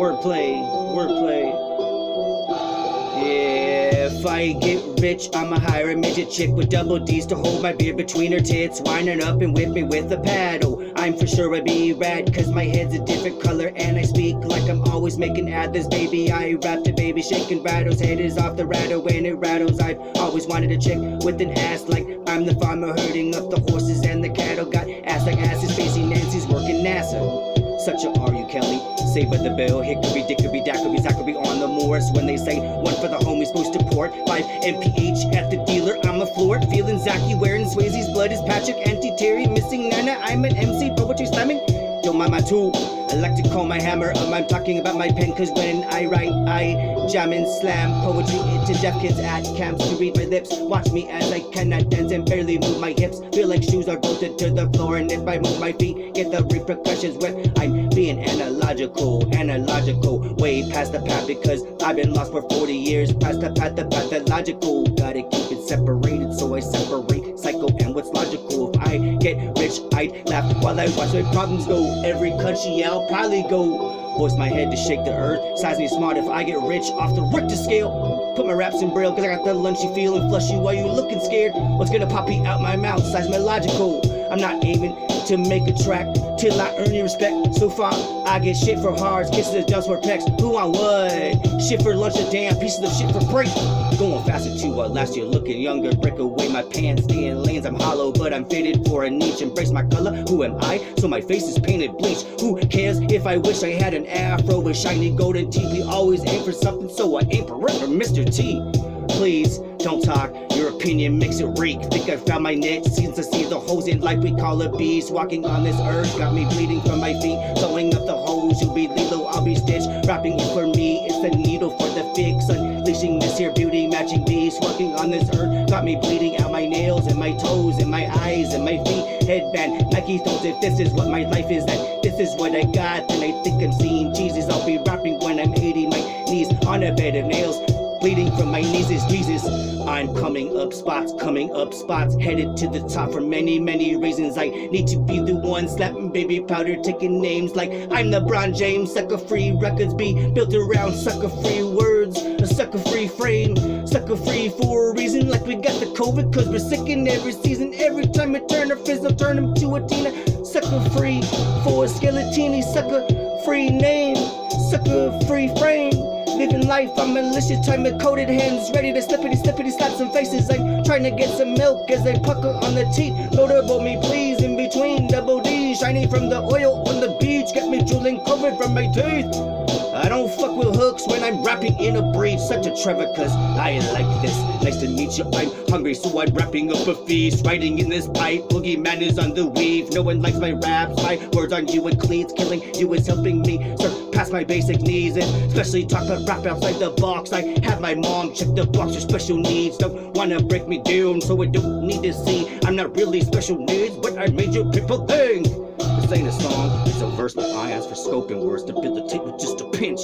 Wordplay, wordplay. Yeah, if I get rich, I'ma hire a midget chick with double D's to hold my beer between her tits, winding up and whip me with a paddle. I'm for sure a be rad, cause my head's a different color and I speak like I'm always making this baby. I rap to baby, shaking rattles, head is off the rattle when it rattles. I've always wanted a chick with an ass like I'm the farmer herding up the horses and the cattle. Got ass like asses, facing Nancy's working NASA. Such a are by the bill, hickory, dickory, daiquiri, zachary on the moors. When they say one for the homies, supposed to port. Five MPH at the dealer, I'm a floor. Feeling Zachy, wearing Swayze's blood is Patrick, anti Terry, missing Nana. I'm an MC, poetry slamming. Don't mind my tool. I like to call my hammer um, I'm talking about my pen, cause when I write, I jam and slam poetry into deaf kids at camps to read my lips. Watch me as I cannot dance and barely move my hips. Feel like shoes are bolted to the floor, and if I move my feet, get the repercussions wet. I'm being analogical, analogical, way past the path because I've been lost for 40 years. Past the path, the pathological. Gotta keep it separated, so I separate psycho and what's logical. I get rich, I'd laugh while I watch my problems go. Every country I'll probably go. Voice my head to shake the earth. Size me smart if I get rich off the Richter scale. Put my raps in braille, cause I got the lunchy feeling flushy while you looking scared. What's gonna pop out my mouth? Size my logical. I'm not aiming to make a track till I earn your respect. So far, I get shit for hearts, kisses just for pecs. Who I what? Shit for lunch, a damn pieces of shit for break. Going faster to what last year, looking younger. Break away my pants, stay in lanes. I'm hollow, but I'm fitted for a niche. Embrace my color. Who am I? So my face is painted bleach. Who cares if I wish I had an afro with shiny golden teeth? We always aim for something, so I aim for Mr. T. Please don't talk, opinion makes it reek. Think I found my niche since I see the holes in life we call a beast. Walking on this earth got me bleeding from my feet. Sewing up the holes, you'll be Lilo, I'll be Stitch. Rapping it for me, it's the needle for the fix. Unleashing this here beauty, matching beast. Walking on this earth got me bleeding out my nails and my toes and my eyes and my feet. Headband, Nike stones, if this is what my life is, then this is what I got. Then I think I'm seeing Jesus. I'll be rapping when I'm 80, my knees on a bed of nails bleeding from my knees is Jesus. I'm coming up spots, coming up spots, headed to the top for many, many reasons. I need to be the one slapping baby powder, taking names like I'm LeBron James. Sucker free records be built around sucker free words, a sucker free frame, sucker free for a reason. Like we got the COVID, cause we're sick in every season. Every time we turn our fizzle, turn them to a Tina. Sucker free for a skeletini, sucker free name, sucker free frame. Living life, I'm malicious, time with coated hands, ready to slippity slippity slap some faces. I'm trying to get some milk as they pucker on the teeth. Notable me, please, shiny from the oil on the beach, get me drooling covered from my teeth. I don't fuck with hooks when I'm rapping in a breed. Such a Trevor, cause I like this. Nice to meet you. I'm hungry, so I'm wrapping up a feast. Writing in this pipe, boogeyman is on the weave. No one likes my raps. My words on you and cleats. Killing you is helping me surpass my basic needs. And especially talk about rap outside the box. I have my mom check the box for special needs. Don't wanna break me down, so I don't need to see. I'm not really special needs, but I made you people think. Ain't a song, it's a verse, but I ask for scope and words to build the tape with just a pinch.